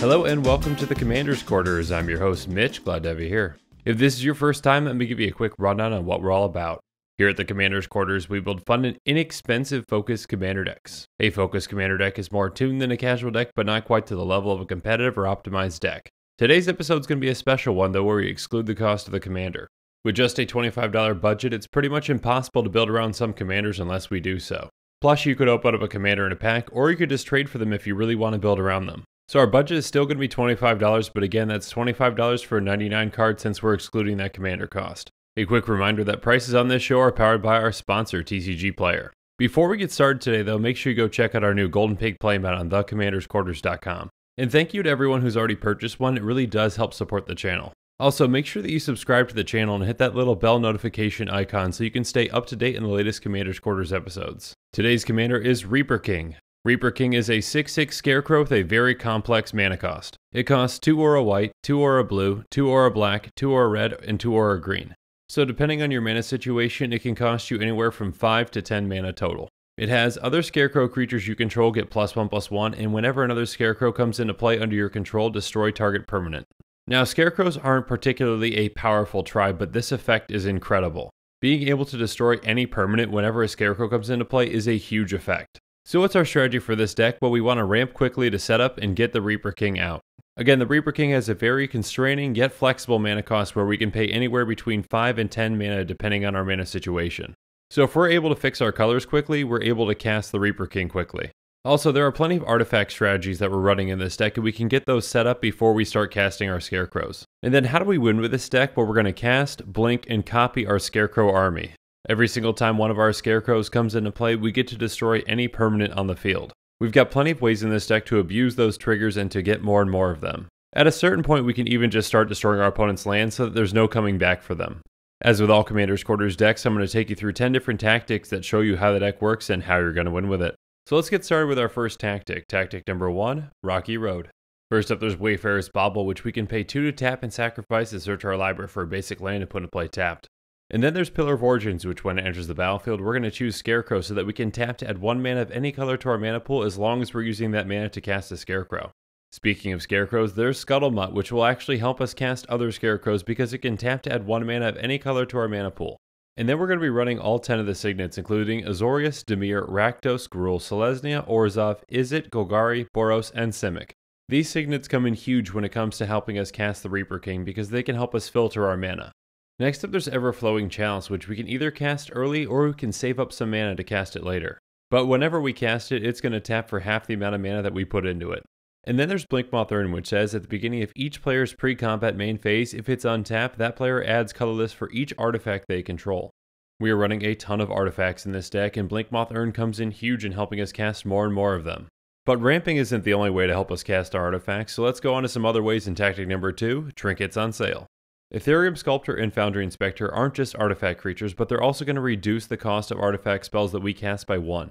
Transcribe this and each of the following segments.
Hello and welcome to the Commander's Quarters. I'm your host, Mitch. Glad to have you here. If this is your first time, let me give you a quick rundown on what we're all about. Here at the Commander's Quarters, we build fun and inexpensive focus commander decks. A focus commander deck is more tuned than a casual deck, but not quite to the level of a competitive or optimized deck. Today's episode is going to be a special one, though, where we exclude the cost of the commander. With just a $25 budget, it's pretty much impossible to build around some commanders unless we do so. Plus, you could open up a commander in a pack, or you could just trade for them if you really want to build around them. So our budget is still going to be $25, but again, that's $25 for a 99 card since we're excluding that commander cost. A quick reminder that prices on this show are powered by our sponsor, TCG Player. Before we get started today, though, make sure you go check out our new Golden Pig playmat on thecommandersquarters.com. And thank you to everyone who's already purchased one, it really does help support the channel. Also, make sure that you subscribe to the channel and hit that little bell notification icon so you can stay up to date in the latest Commander's Quarters episodes. Today's commander is Reaper King. Reaper King is a 6-6 scarecrow with a very complex mana cost. It costs 2 aura white, 2 aura blue, 2 aura black, 2 aura red, and 2 aura green. So depending on your mana situation, it can cost you anywhere from 5 to 10 mana total. It has other scarecrow creatures you control get plus 1 plus 1, and whenever another scarecrow comes into play under your control, destroy target permanent. Now, scarecrows aren't particularly a powerful tribe, but this effect is incredible. Being able to destroy any permanent whenever a scarecrow comes into play is a huge effect. So what's our strategy for this deck? Well, we want to ramp quickly to set up and get the Reaper King out. Again, the Reaper King has a very constraining yet flexible mana cost where we can pay anywhere between 5 and 10 mana depending on our mana situation. So if we're able to fix our colors quickly, we're able to cast the Reaper King quickly. Also, there are plenty of artifact strategies that we're running in this deck, and we can get those set up before we start casting our Scarecrows. And then how do we win with this deck? Well, we're going to cast, blink, and copy our Scarecrow army. Every single time one of our scarecrows comes into play, we get to destroy any permanent on the field. We've got plenty of ways in this deck to abuse those triggers and to get more and more of them. At a certain point, we can even just start destroying our opponent's land so that there's no coming back for them. As with all Commander's Quarters decks, I'm going to take you through 10 different tactics that show you how the deck works and how you're going to win with it. So let's get started with our first tactic. Tactic number one Rocky Road. First up, there's Wayfarer's Bauble, which we can pay 2 to tap and sacrifice to search our library for a basic land and put into play tapped. And then there's Pillar of Origins, which when it enters the battlefield, we're going to choose Scarecrow so that we can tap to add one mana of any color to our mana pool as long as we're using that mana to cast a Scarecrow. Speaking of Scarecrows, there's Scuttlemutt, which will actually help us cast other Scarecrows because it can tap to add one mana of any color to our mana pool. And then we're going to be running all 10 of the signets, including Azorius, Dimir, Rakdos, Gruul, Selesnya, Orzhov, Izzet, Golgari, Boros, and Simic. These signets come in huge when it comes to helping us cast the Reaper King because they can help us filter our mana. Next up, there's Everflowing Chalice, which we can either cast early or we can save up some mana to cast it later. But whenever we cast it, it's going to tap for half the amount of mana that we put into it. And then there's Blinkmoth Urn, which says at the beginning of each player's pre-combat main phase, if it's untapped, that player adds colorless for each artifact they control. We are running a ton of artifacts in this deck, and Blinkmoth Urn comes in huge in helping us cast more and more of them. But ramping isn't the only way to help us cast our artifacts, so let's go on to some other ways in tactic number 2, Trinkets on Sale. Etherium Sculptor and Foundry Inspector aren't just artifact creatures, but they're also going to reduce the cost of artifact spells that we cast by one.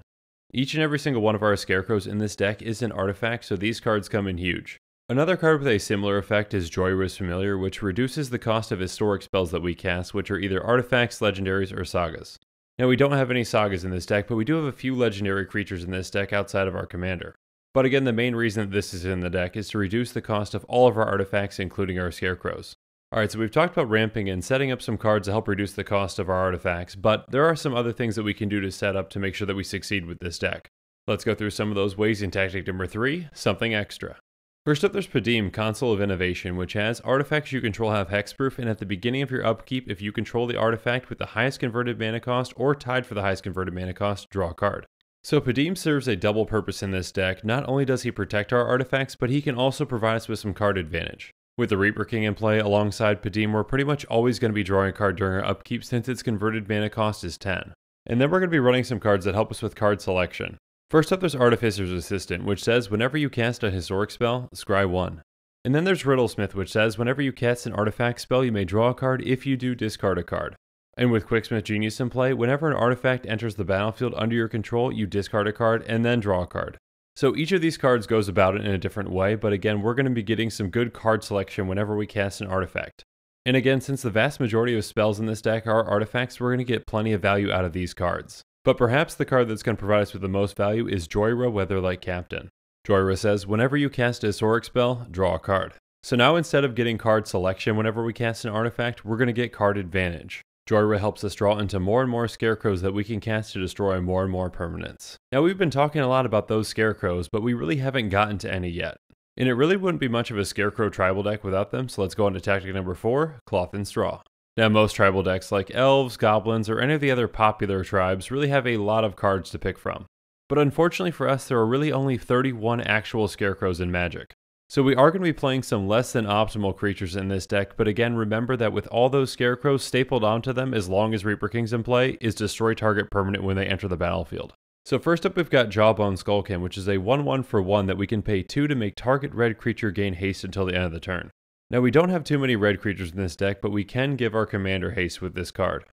Each and every single one of our scarecrows in this deck is an artifact, so these cards come in huge. Another card with a similar effect is Jhoira's Familiar, which reduces the cost of historic spells that we cast, which are either artifacts, legendaries, or sagas. Now, we don't have any sagas in this deck, but we do have a few legendary creatures in this deck outside of our commander. But again, the main reason that this is in the deck is to reduce the cost of all of our artifacts, including our scarecrows. Alright, so we've talked about ramping and setting up some cards to help reduce the cost of our artifacts, but there are some other things that we can do to set up to make sure that we succeed with this deck. Let's go through some of those ways in tactic number 3, something extra. First up, there's Padeem, Consul of Innovation, which has artifacts you control have hexproof, and at the beginning of your upkeep, if you control the artifact with the highest converted mana cost or tied for the highest converted mana cost, draw a card. So Padeem serves a double purpose in this deck. Not only does he protect our artifacts, but he can also provide us with some card advantage. With the Reaper King in play alongside Padeem, we're pretty much always going to be drawing a card during our upkeep since its converted mana cost is 10. And then we're going to be running some cards that help us with card selection. First up, there's Artificer's Assistant, which says whenever you cast a historic spell, scry 1. And then there's Riddlesmith, which says whenever you cast an artifact spell, you may draw a card. If you do, discard a card. And with Quicksmith Genius in play, whenever an artifact enters the battlefield under your control, you discard a card and then draw a card. So each of these cards goes about it in a different way, but again, we're going to be getting some good card selection whenever we cast an artifact. And again, since the vast majority of spells in this deck are artifacts, we're going to get plenty of value out of these cards. But perhaps the card that's going to provide us with the most value is Jhoira Weatherlight Captain. Jhoira says, whenever you cast a Historic spell, draw a card. So now instead of getting card selection whenever we cast an artifact, we're going to get card advantage. Jhoira helps us draw into more and more scarecrows that we can cast to destroy more and more permanents. Now we've been talking a lot about those scarecrows, but we really haven't gotten to any yet. And it really wouldn't be much of a scarecrow tribal deck without them, so let's go on to tactic number 4, Cloth and Straw. Now most tribal decks like elves, goblins, or any of the other popular tribes really have a lot of cards to pick from. But unfortunately for us, there are really only 31 actual scarecrows in Magic. So we are going to be playing some less than optimal creatures in this deck, but again remember that with all those scarecrows stapled onto them as long as Reaper King's in play is destroy target permanent when they enter the battlefield. So first up we've got Jawbone Skullkin, which is a 1-1 for 1 that we can pay 2 to make target red creature gain haste until the end of the turn. Now we don't have too many red creatures in this deck, but we can give our commander haste with this card.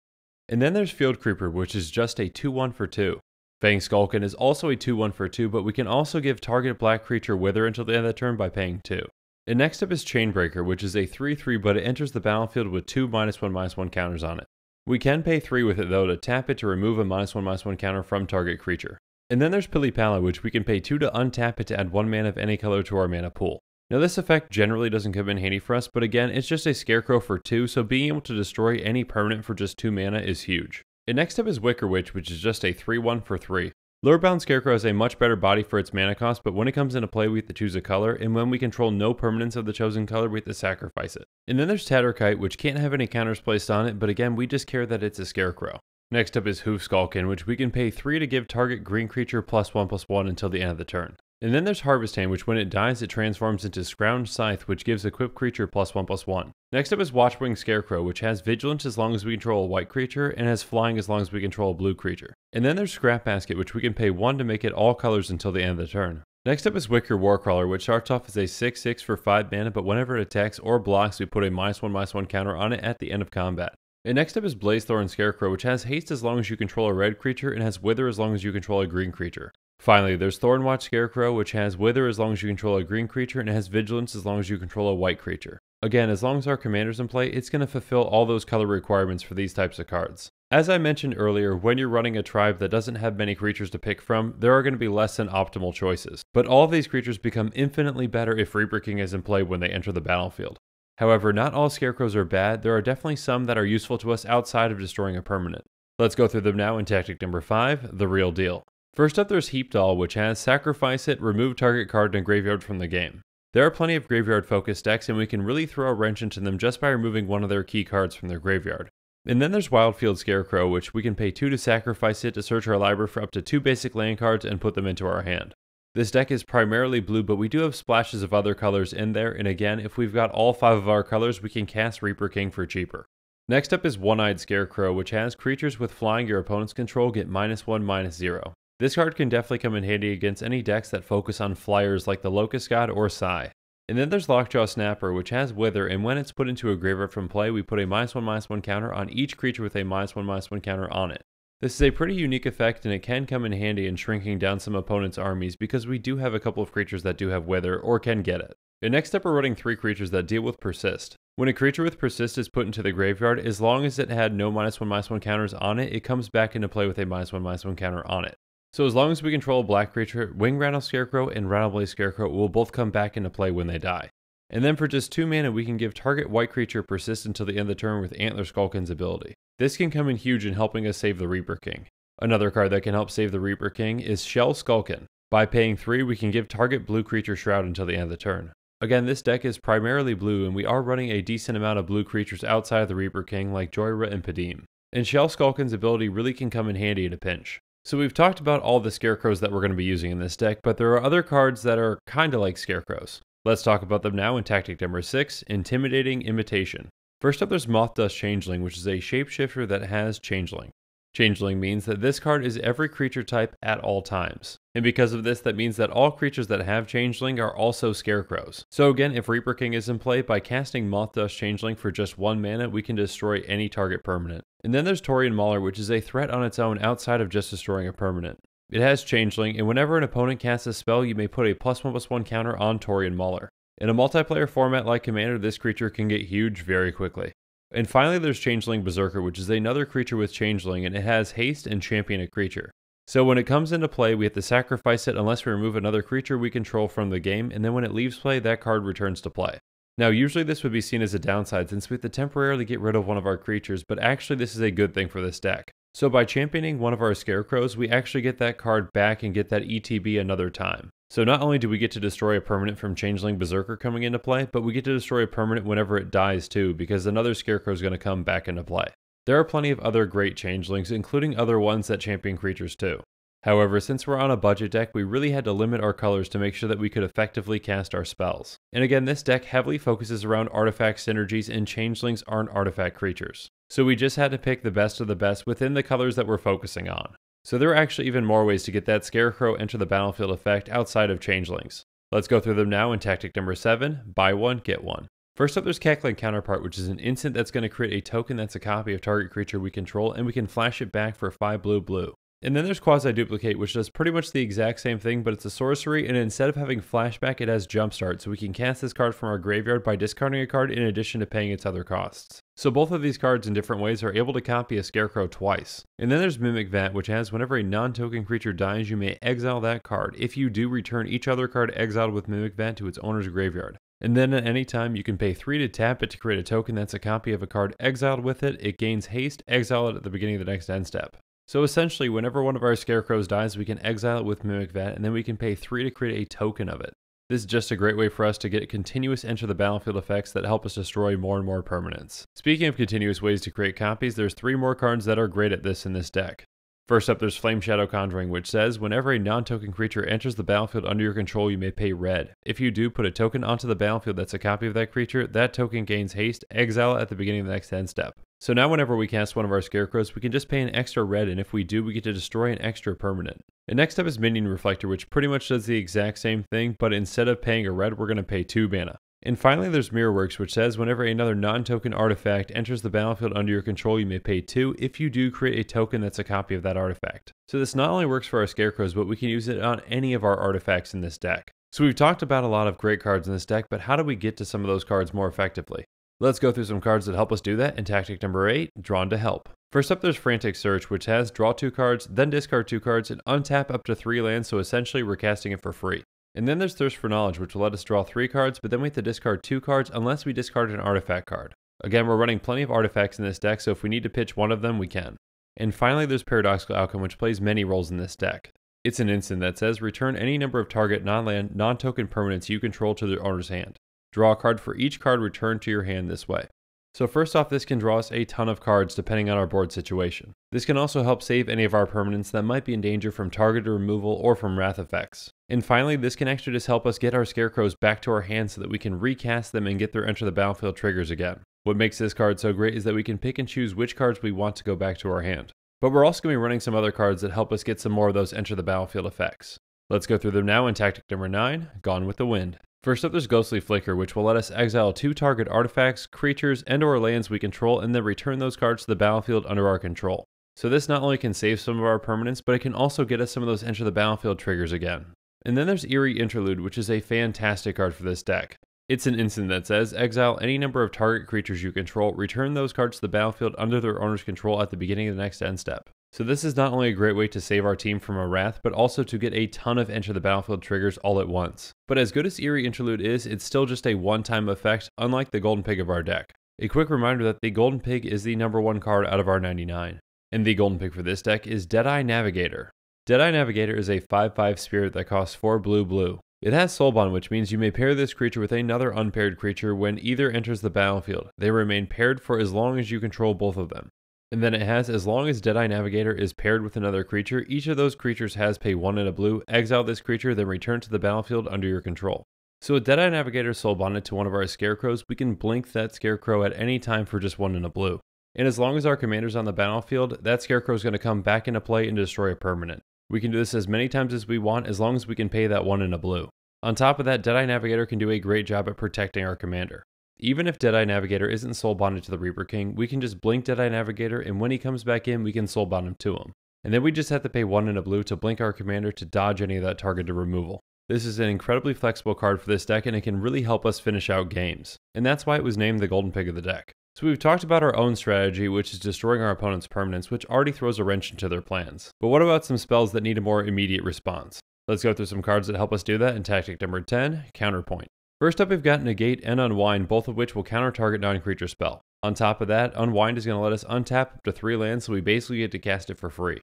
And then there's Field Creeper, which is just a 2-1 for 2. Fang Skullkin is also a 2-1 for 2, but we can also give target black creature Wither until the end of the turn by paying 2. And next up is Chainbreaker, which is a 3-3, but it enters the battlefield with two minus 1 minus 1 counters on it. We can pay 3 with it though to tap it to remove a minus 1 minus 1 counter from target creature. And then there's Pili-Pala, which we can pay 2 to untap it to add 1 mana of any color to our mana pool. Now this effect generally doesn't come in handy for us, but again, it's just a Scarecrow for 2, so being able to destroy any permanent for just 2 mana is huge. And next up is Wicker Witch, which is just a 3-1 for 3. Lurebound Scarecrow has a much better body for its mana cost, but when it comes into play, we have to choose a color, and when we control no permanence of the chosen color, we have to sacrifice it. And then there's Tatterkite, which can't have any counters placed on it, but again, we just care that it's a Scarecrow. Next up is Hoof Skullkin, which we can pay 3 to give target green creature plus 1 plus 1 until the end of the turn. And then there's Harvest Hand, which when it dies, it transforms into Scrounge Scythe, which gives equipped creature plus 1 plus 1. Next up is Watchwing Scarecrow, which has Vigilance as long as we control a white creature, and has Flying as long as we control a blue creature. And then there's Scrap Basket, which we can pay 1 to make it all colors until the end of the turn. Next up is Wicker Warcrawler, which starts off as a 6-6 for 5 mana, but whenever it attacks or blocks, we put a minus 1 minus 1 counter on it at the end of combat. And next up is Blazethorn Scarecrow, which has haste as long as you control a red creature and has wither as long as you control a green creature. Finally, there's Thornwatch Scarecrow, which has Wither as long as you control a green creature, and it has Vigilance as long as you control a white creature. Again, as long as our commander's in play, it's going to fulfill all those color requirements for these types of cards. As I mentioned earlier, when you're running a tribe that doesn't have many creatures to pick from, there are going to be less than optimal choices. But all of these creatures become infinitely better if Reaper King is in play when they enter the battlefield. However, not all scarecrows are bad, there are definitely some that are useful to us outside of destroying a permanent. Let's go through them now in tactic number 5, the real deal. First up, there's Heap Doll, which has Sacrifice It, remove target card and graveyard from the game. There are plenty of graveyard focused decks, and we can really throw a wrench into them just by removing one of their key cards from their graveyard. And then there's Wildfield Scarecrow, which we can pay 2 to sacrifice it to search our library for up to 2 basic land cards and put them into our hand. This deck is primarily blue, but we do have splashes of other colors in there, and again, if we've got all 5 of our colors, we can cast Reaper King for cheaper. Next up is One-Eyed Scarecrow, which has creatures with flying your opponent's control get minus 1, minus 0. This card can definitely come in handy against any decks that focus on flyers like the Locust God or Sai. And then there's Lockjaw Snapper, which has Wither, and when it's put into a graveyard from play, we put a minus one minus one counter on each creature with a minus one minus one counter on it. This is a pretty unique effect, and it can come in handy in shrinking down some opponent's armies because we do have a couple of creatures that do have Wither or can get it. And next up, we're running three creatures that deal with Persist. When a creature with Persist is put into the graveyard, as long as it had no minus one minus one counters on it, it comes back into play with a minus one minus one counter on it. So as long as we control a black creature, Wing Rattle Scarecrow and Rattleblaze Scarecrow will both come back into play when they die. And then for just 2 mana, we can give target white creature persist until the end of the turn with Antler Skullkin's ability. This can come in huge in helping us save the Reaper King. Another card that can help save the Reaper King is Shell Skullkin. By paying 3, we can give target blue creature Shroud until the end of the turn. Again, this deck is primarily blue, and we are running a decent amount of blue creatures outside of the Reaper King like Jhoira and Padeem. And Shell Skullkin's ability really can come in handy in a pinch. So we've talked about all the scarecrows that we're going to be using in this deck, but there are other cards that are kind of like scarecrows. Let's talk about them now in tactic number 6, Intimidating Imitation. First up there's Moth Dust Changeling, which is a shapeshifter that has Changeling. Changeling means that this card is every creature type at all times. And because of this, that means that all creatures that have Changeling are also Scarecrows. So again, if Reaper King is in play, by casting Moth Dust Changeling for just one mana, we can destroy any target permanent. And then there's Taurean Mauler, which is a threat on its own outside of just destroying a permanent. It has Changeling, and whenever an opponent casts a spell, you may put a plus one plus one counter on Taurean Mauler. In a multiplayer format like Commander, this creature can get huge very quickly. And finally, there's Changeling Berserker, which is another creature with Changeling, and it has haste and champion a creature. So when it comes into play, we have to sacrifice it unless we remove another creature we control from the game, and then when it leaves play, that card returns to play. Now, usually this would be seen as a downside since we have to temporarily get rid of one of our creatures, but actually this is a good thing for this deck. So by championing one of our scarecrows, we actually get that card back and get that ETB another time. So not only do we get to destroy a permanent from Changeling Berserker coming into play, but we get to destroy a permanent whenever it dies too, because another scarecrow is going to come back into play. There are plenty of other great changelings, including other ones that champion creatures too. However, since we're on a budget deck, we really had to limit our colors to make sure that we could effectively cast our spells. And again, this deck heavily focuses around artifact synergies and changelings aren't artifact creatures. So we just had to pick the best of the best within the colors that we're focusing on. So there are actually even more ways to get that Scarecrow enter the battlefield effect outside of changelings. Let's go through them now in tactic number 7, buy one, get one. First up, there's Cackling Counterpart, which is an instant that's going to create a token that's a copy of target creature we control, and we can flash it back for 5 blue blue. And then there's Quasi Duplicate, which does pretty much the exact same thing, but it's a sorcery, and instead of having flashback, it has Jumpstart, so we can cast this card from our graveyard by discarding a card in addition to paying its other costs. So both of these cards in different ways are able to copy a Scarecrow twice. And then there's Mimic Vat, which has whenever a non-token creature dies, you may exile that card. If you do, return each other card exiled with Mimic Vat to its owner's graveyard. And then at any time, you can pay 3 to tap it to create a token that's a copy of a card exiled with it. It gains haste, exile it at the beginning of the next end step. So essentially, whenever one of our scarecrows dies, we can exile it with Mimic Vat, and then we can pay 3 to create a token of it. This is just a great way for us to get continuous enter the battlefield effects that help us destroy more and more permanents. Speaking of continuous ways to create copies, there's three more cards that are great at this in this deck. First up, there's Flame Shadow Conjuring, which says whenever a non token creature enters the battlefield under your control, you may pay red. If you do, put a token onto the battlefield that's a copy of that creature. That token gains haste, exile at the beginning of the next end step. So now, whenever we cast one of our scarecrows, we can just pay an extra red, and if we do, we get to destroy an extra permanent. And next up is Minion Reflector, which pretty much does the exact same thing, but instead of paying a red, we're going to pay 2 mana. And finally, there's Mirrorworks, which says whenever another non token artifact enters the battlefield under your control, you may pay 2 if you do create a token that's a copy of that artifact. So this not only works for our scarecrows, but we can use it on any of our artifacts in this deck. So we've talked about a lot of great cards in this deck, but how do we get to some of those cards more effectively? Let's go through some cards that help us do that in tactic number 8, Drawn to Help. First up, there's Frantic Search, which has draw two cards, then discard two cards, and untap up to three lands, so essentially we're casting it for free. And then there's Thirst for Knowledge, which will let us draw three cards, but then we have to discard two cards unless we discard an artifact card. Again, we're running plenty of artifacts in this deck, so if we need to pitch one of them, we can. And finally, there's Paradoxical Outcome, which plays many roles in this deck. It's an instant that says return any number of target non-land, non-token permanents you control to their owner's hand. Draw a card for each card returned to your hand this way. So first off, this can draw us a ton of cards depending on our board situation. This can also help save any of our permanents that might be in danger from targeted removal or from wrath effects. And finally, this can actually just help us get our scarecrows back to our hand so that we can recast them and get their enter the battlefield triggers again. What makes this card so great is that we can pick and choose which cards we want to go back to our hand. But we're also going to be running some other cards that help us get some more of those enter the battlefield effects. Let's go through them now in tactic number 9, Gone with the Wind. First up, there's Ghostly Flicker, which will let us exile two target artifacts, creatures, and or lands we control, and then return those cards to the battlefield under our control. So this not only can save some of our permanents, but it can also get us some of those enter the battlefield triggers again. And then there's Eerie Interlude, which is a fantastic card for this deck. It's an instant that says exile any number of target creatures you control, return those cards to the battlefield under their owner's control at the beginning of the next end step. So this is not only a great way to save our team from a wrath, but also to get a ton of enter the battlefield triggers all at once. But as good as Eerie Interlude is, it's still just a one-time effect, unlike the Golden Pig of our deck. A quick reminder that the Golden Pig is the number one card out of our 99. And the Golden Pig for this deck is Deadeye Navigator. Deadeye Navigator is a 5-5 spirit that costs 4 blue blue. It has Soulbond, which means you may pair this creature with another unpaired creature when either enters the battlefield. They remain paired for as long as you control both of them. And then it has as long as Deadeye Navigator is paired with another creature, each of those creatures has pay 1 and a blue, exile this creature, then return to the battlefield under your control. So with Deadeye Navigator soul bonded to one of our scarecrows, we can blink that scarecrow at any time for just 1 and a blue. And as long as our commander's on the battlefield, that scarecrow is going to come back into play and destroy a permanent. We can do this as many times as we want as long as we can pay that 1 and a blue. On top of that, Deadeye Navigator can do a great job at protecting our commander. Even if Deadeye Navigator isn't soul bonded to the Reaper King, we can just blink Deadeye Navigator, and when he comes back in, we can soul bond him to him. And then we just have to pay one in a blue to blink our commander to dodge any of that targeted removal. This is an incredibly flexible card for this deck, and it can really help us finish out games. And that's why it was named the Golden Pig of the deck. So we've talked about our own strategy, which is destroying our opponent's permanents, which already throws a wrench into their plans. But what about some spells that need a more immediate response? Let's go through some cards that help us do that in tactic number 10, Counterpoint. First up, we've got Negate and Unwind, both of which will counter target non-creature spell. On top of that, Unwind is going to let us untap up to 3 lands, so we basically get to cast it for free.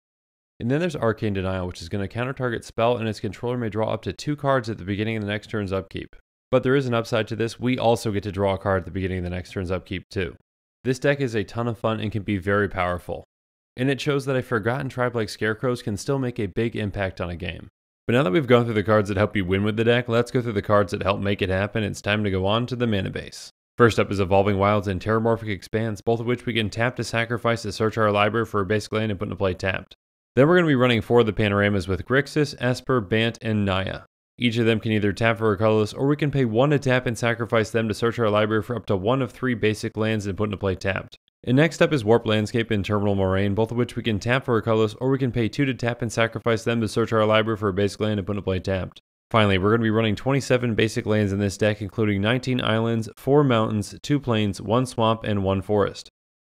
And then there's Arcane Denial, which is going to counter target spell, and its controller may draw up to 2 cards at the beginning of the next turn's upkeep. But there is an upside to this, we also get to draw a card at the beginning of the next turn's upkeep too. This deck is a ton of fun and can be very powerful. And it shows that a forgotten tribe like Scarecrows can still make a big impact on a game. But now that we've gone through the cards that help you win with the deck, let's go through the cards that help make it happen. It's time to go on to the mana base. First up is Evolving Wilds and Terramorphic Expanse, both of which we can tap to sacrifice to search our library for a basic land and put into play tapped. Then we're going to be running four of the panoramas with Grixis, Esper, Bant, and Naya. Each of them can either tap for a colorless, or we can pay one to tap and sacrifice them to search our library for up to one of three basic lands and put into play tapped. And next up is Warp Landscape and Terminal Moraine, both of which we can tap for a colorless, or we can pay 2 to tap and sacrifice them to search our library for a basic land and put into play tapped. Finally, we're going to be running 27 basic lands in this deck, including 19 islands, 4 mountains, 2 plains, 1 swamp, and 1 forest.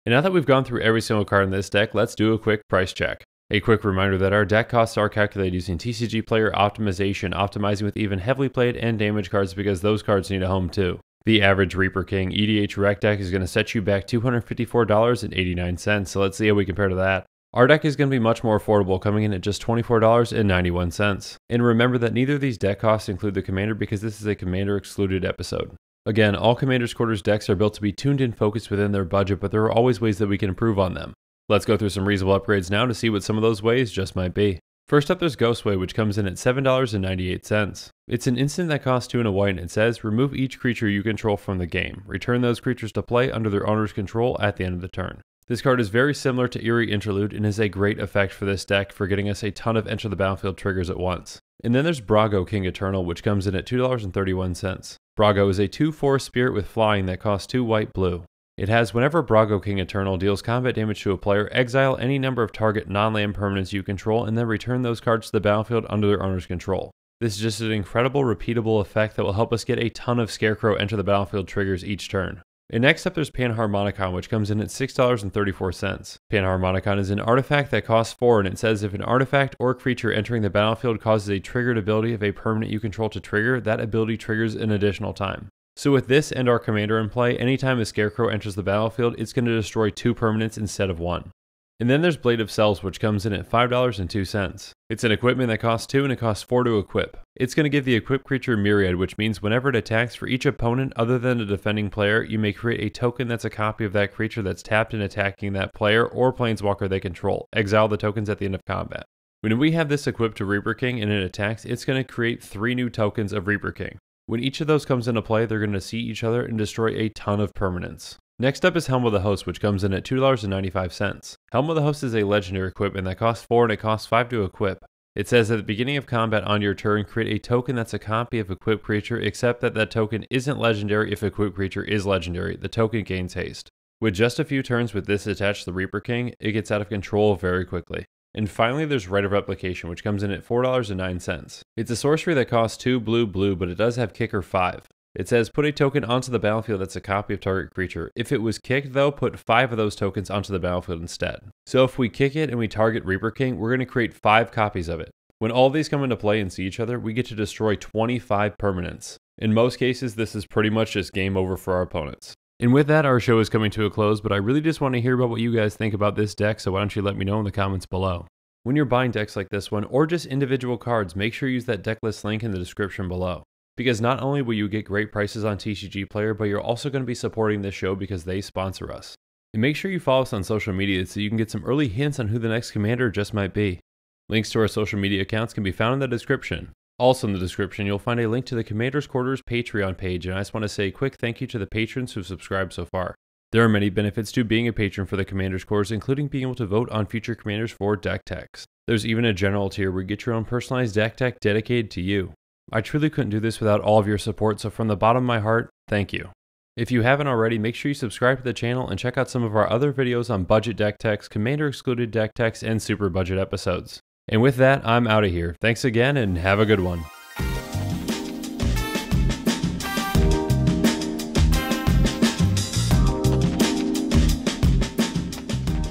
And now that we've gone through every single card in this deck, let's do a quick price check. A quick reminder that our deck costs are calculated using TCG player optimization, optimizing with even heavily played and damaged cards because those cards need a home too. The average Reaper King EDHREC deck is going to set you back $254.89, so let's see how we compare to that. Our deck is going to be much more affordable, coming in at just $24.91. And remember that neither of these deck costs include the Commander because this is a Commander excluded episode. Again, all Commander's Quarters decks are built to be tuned and focused within their budget, but there are always ways that we can improve on them. Let's go through some reasonable upgrades now to see what some of those ways just might be. First up, there's Ghostway, which comes in at $7.98. It's an instant that costs 2 and a white, and it says, remove each creature you control from the game. Return those creatures to play under their owner's control at the end of the turn. This card is very similar to Eerie Interlude and is a great effect for this deck for getting us a ton of enter the battlefield triggers at once. And then there's Brago King Eternal, which comes in at $2.31. Brago is a 2-4 spirit with flying that costs 2 white blue. It has whenever Brago King Eternal deals combat damage to a player, exile any number of target non-land permanents you control and then return those cards to the battlefield under their owner's control. This is just an incredible repeatable effect that will help us get a ton of Scarecrow enter the battlefield triggers each turn. And next up there's Panharmonicon, which comes in at $6.34. Panharmonicon is an artifact that costs 4, and it says if an artifact or creature entering the battlefield causes a triggered ability of a permanent you control to trigger, that ability triggers an additional time. So with this and our commander in play, anytime a Scarecrow enters the battlefield, it's going to destroy two permanents instead of one. And then there's Blade of Selves, which comes in at $5.02. It's an equipment that costs 2 and it costs 4 to equip. It's going to give the equipped creature Myriad, which means whenever it attacks for each opponent other than a defending player, you may create a token that's a copy of that creature that's tapped and attacking that player or planeswalker they control. Exile the tokens at the end of combat. When we have this equipped to Reaper King and it attacks, it's going to create 3 new tokens of Reaper King. When each of those comes into play, they're going to see each other and destroy a ton of permanents. Next up is Helm of the Host, which comes in at $2.95. Helm of the Host is a legendary equipment that costs 4 and it costs 5 to equip. It says at the beginning of combat on your turn, create a token that's a copy of equipped creature, except that that token isn't legendary if equipped creature is legendary. The token gains haste. With just a few turns with this attached to the Reaper King, it gets out of control very quickly. And finally, there's Rite of Replication, which comes in at $4.09. It's a sorcery that costs 2 blue blue, but it does have kicker 5. It says put a token onto the battlefield that's a copy of target creature. If it was kicked though, put 5 of those tokens onto the battlefield instead. So if we kick it and we target Reaper King, we're going to create 5 copies of it. When all these come into play and see each other, we get to destroy 25 permanents. In most cases, this is pretty much just game over for our opponents. And with that, our show is coming to a close, but I really just want to hear about what you guys think about this deck, so why don't you let me know in the comments below. When you're buying decks like this one, or just individual cards, make sure you use that deck list link in the description below. Because not only will you get great prices on TCG Player, but you're also going to be supporting this show because they sponsor us. And make sure you follow us on social media so you can get some early hints on who the next commander just might be. Links to our social media accounts can be found in the description. Also in the description, you'll find a link to the Commander's Quarters Patreon page, and I just want to say a quick thank you to the patrons who've subscribed so far. There are many benefits to being a patron for the Commander's Quarters, including being able to vote on future commanders for deck techs. There's even a general tier where you get your own personalized deck tech dedicated to you. I truly couldn't do this without all of your support, so from the bottom of my heart, thank you. If you haven't already, make sure you subscribe to the channel and check out some of our other videos on budget deck techs, commander excluded deck techs, and super budget episodes. And with that, I'm out of here. Thanks again and have a good one.